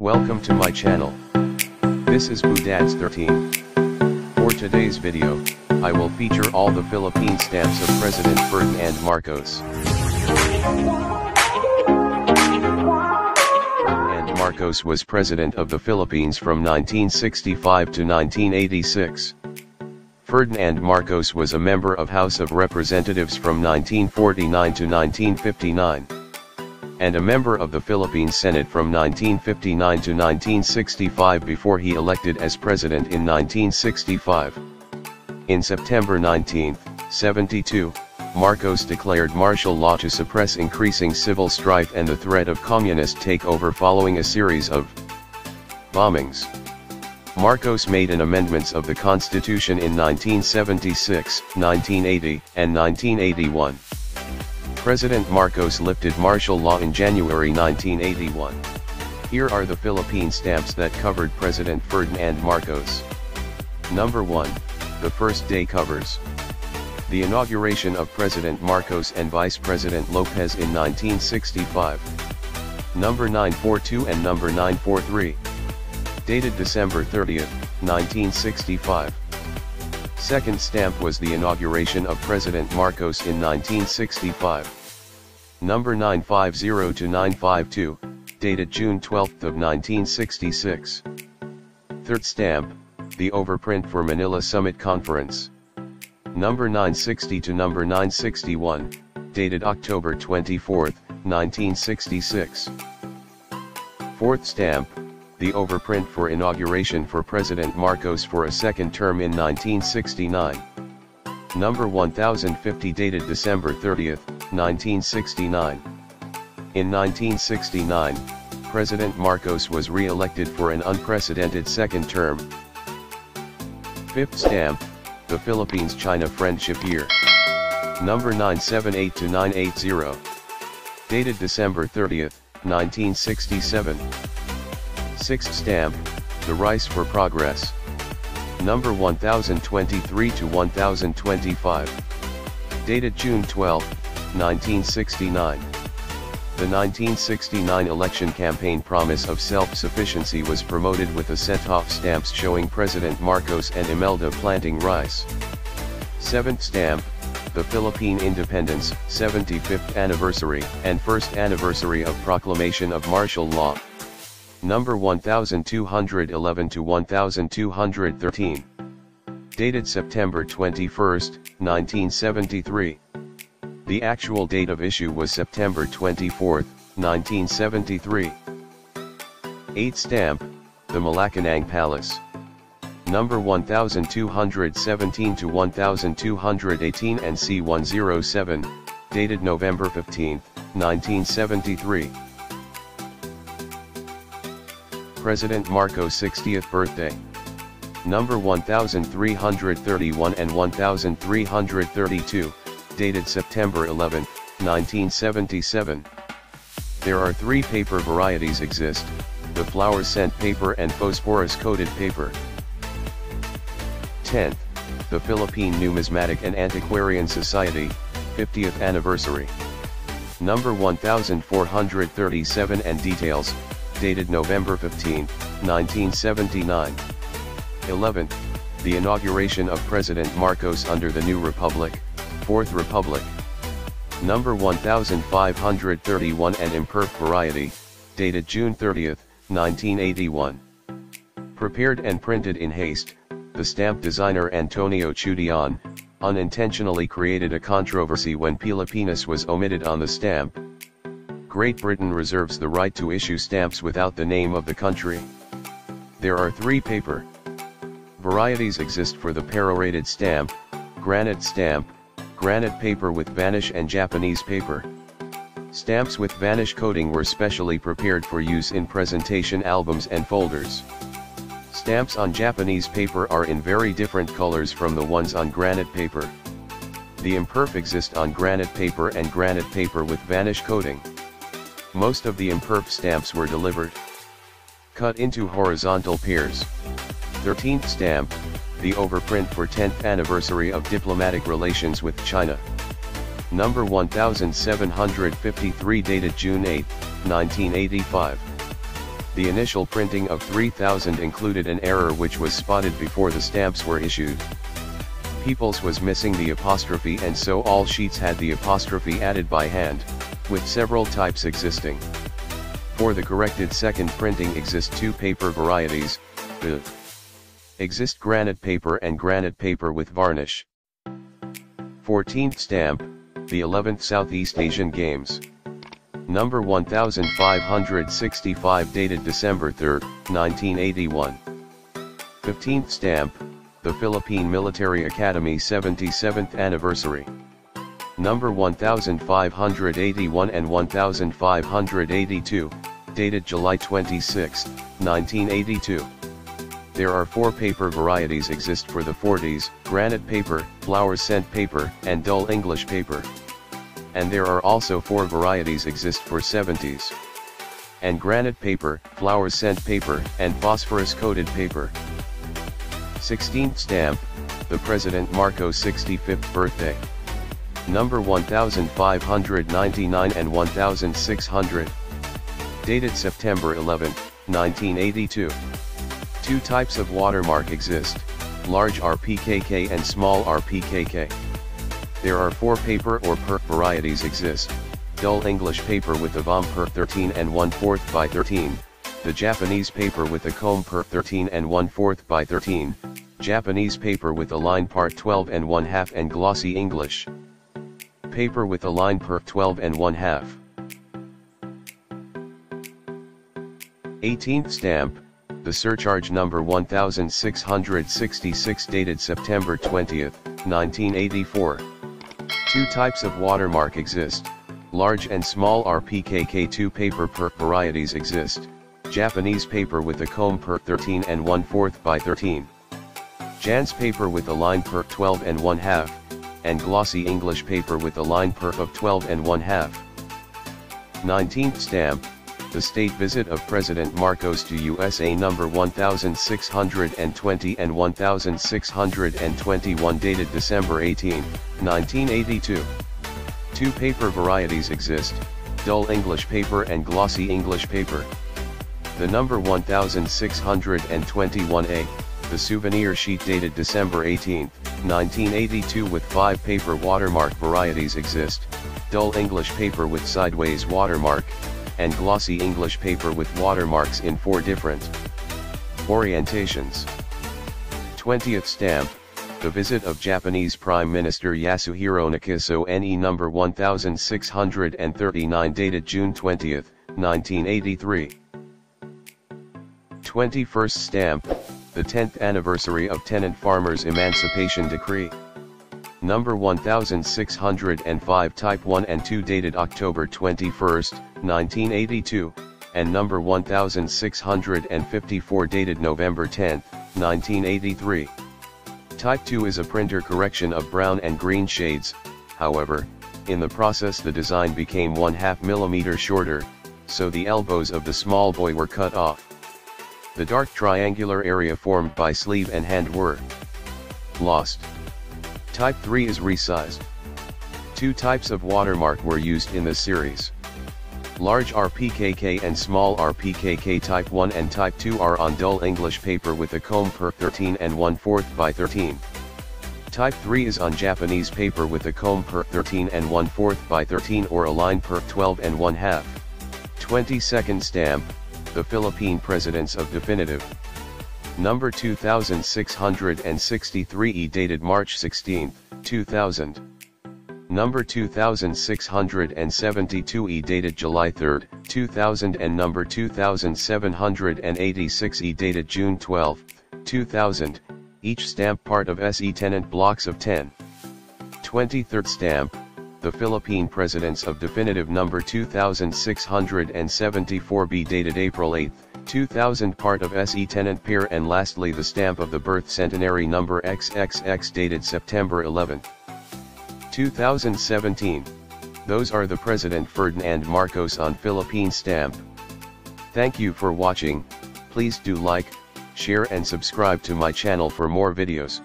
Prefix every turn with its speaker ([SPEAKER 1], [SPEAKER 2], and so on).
[SPEAKER 1] Welcome to my channel. This is Budad's 13. For today's video, I will feature all the Philippine stamps of President Ferdinand Marcos. Ferdinand Marcos was President of the Philippines from 1965 to 1986. Ferdinand Marcos was a member of House of Representatives from 1949 to 1959 and a member of the Philippine Senate from 1959 to 1965 before he elected as president in 1965. In September 1972, Marcos declared martial law to suppress increasing civil strife and the threat of communist takeover following a series of bombings. Marcos made an amendments of the Constitution in 1976, 1980, and 1981. President Marcos lifted martial law in January 1981. Here are the Philippine stamps that covered President Ferdinand Marcos. Number 1, the first day covers. The inauguration of President Marcos and Vice President Lopez in 1965. Number 942 and number 943. Dated December 30, 1965. Second stamp was the inauguration of President Marcos in 1965. Number 950 to 952, dated June 12 of 1966. Third stamp, the overprint for Manila Summit Conference. Number 960 to number 961, dated October 24, 1966. Fourth stamp, the overprint for inauguration for President Marcos for a second term in 1969. Number 1050 dated December 30, 1969. In 1969, President Marcos was re-elected for an unprecedented second term. Fifth stamp, the Philippines-China Friendship Year. Number 978 to 980. Dated December 30, 1967. Sixth stamp, The Rice for Progress. Number 1023 to 1025. Dated June 12, 1969. The 1969 election campaign promise of self-sufficiency was promoted with a set-off stamps showing President Marcos and Imelda planting rice. Seventh stamp, the Philippine Independence, 75th anniversary and first anniversary of proclamation of martial law number 1211 to 1213. Dated September 21, 1973. The actual date of issue was September 24, 1973. 8 Stamp, The Malacañang Palace. Number 1217 to 1218 and C107, dated November 15, 1973. President Marcos' 60th birthday. Number 1331 and 1332, dated September 11, 1977. There are three paper varieties exist, the flower scent paper and phosphorus coated paper. 10th, the Philippine Numismatic and Antiquarian Society, 50th anniversary. Number 1437 and details, dated November 15, 1979. 11th, the inauguration of President Marcos under the new Republic, Fourth Republic. Number 1531 and imperf variety, dated June 30, 1981. Prepared and printed in haste, the stamp designer Antonio Chudian, unintentionally created a controversy when Pilipinas was omitted on the stamp, Great Britain reserves the right to issue stamps without the name of the country. There are three paper varieties exist for the perforated stamp, granite stamp, granite paper with varnish and Japanese paper. Stamps with varnish coating were specially prepared for use in presentation albums and folders. Stamps on Japanese paper are in very different colors from the ones on granite paper. The imperf exist on granite paper and granite paper with varnish coating. Most of the imperf stamps were delivered. Cut into horizontal pairs. 13th stamp, the overprint for 10th anniversary of diplomatic relations with China. Number 1753 dated June 8, 1985. The initial printing of 3000 included an error which was spotted before the stamps were issued. People's was missing the apostrophe and so all sheets had the apostrophe added by hand, with several types existing. For the corrected second printing exist two paper varieties, exist granite paper and granite paper with varnish. 14th stamp, the 11th Southeast Asian Games. Number 1565 dated December 3, 1981. 15th stamp, the Philippine Military Academy 77th anniversary. Number 1581 and 1582, dated July 26, 1982. There are four paper varieties exist for the 40s, granite paper, flower scent paper, and dull English paper. And there are also four varieties exist for 70s. And granite paper, flower scent paper, and phosphorus coated paper. 16th stamp, the President Marcos 65th birthday. Number 1599 and 1600. Dated September 11, 1982. Two types of watermark exist, large RPKK and small RPKK. There are four paper or perk varieties exist, dull English paper with a VOM per 13 and 1 4 by 13, the Japanese paper with a comb per 13 and 1 4 by 13, Japanese paper with a line part 12 and 1 half and glossy English. Paper with a line per 12 and 1 half. 18th stamp, the surcharge number 1666 dated September 20, 1984. Two types of watermark exist, large and small RPKK2 paper per varieties exist, Japanese paper with a comb per 13 and 1 4 by 13. Jans paper with a line per 12 and 1 half, and glossy English paper with a line per of 12 and 1 half. 19th stamp, the state visit of President Marcos to USA number 1620 and 1621 dated December 18, 1982. Two paper varieties exist, dull English paper and glossy English paper. The number 1621A, the souvenir sheet dated December 18, 1982 with five paper watermark varieties exist, dull English paper with sideways watermark, and glossy English paper with watermarks in four different orientations. 20th stamp, the visit of Japanese Prime Minister Yasuhiro Nakasone number 1639 dated June 20, 1983. 21st stamp, the 10th anniversary of Tenant Farmers Emancipation Decree. Number 1605 Type 1 and 2 dated October 21, 1982, and number 1654 dated November 10, 1983. Type 2 is a printer correction of brown and green shades, however, in the process the design became 1 half millimeter shorter, so the elbows of the small boy were cut off. The dark triangular area formed by sleeve and hand were lost. Type 3 is resized. Two types of watermark were used in the series. Large RPKK and small RPKK Type 1 and Type 2 are on dull English paper with a comb per 13 and 1 4 by 13. Type 3 is on Japanese paper with a comb per 13 and 1 4 by 13 or a line per 12 and 1 half. 22nd stamp, the Philippine Presidents of Definitive. Number 2663E dated March 16, 2000. Number 2672E dated July 3, 2000 and number 2786E dated June 12, 2000, each stamp part of se-tenant blocks of 10. 23rd stamp, the Philippine Presidents of Definitive number 2674B dated April 8, 2000 part of se-tenant pair and lastly the stamp of the birth centenary number XXX dated September 11, 2017. Those are the President Ferdinand Marcos on Philippine stamp. Thank you for watching, please do like, share and subscribe to my channel for more videos.